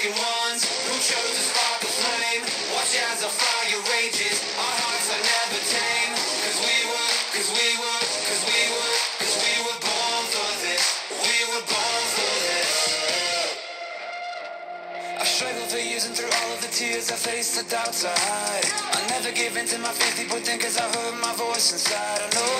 broken ones who chose to spark the flame. Watch as the fire rages. Our hearts are never tame. Cause we were, cause we were, we were, we were born for this. We were born for this. I've struggled for years and through all of the tears I faced the doubts I hide. I never gave in to my fears, people think cause I heard my voice inside. I know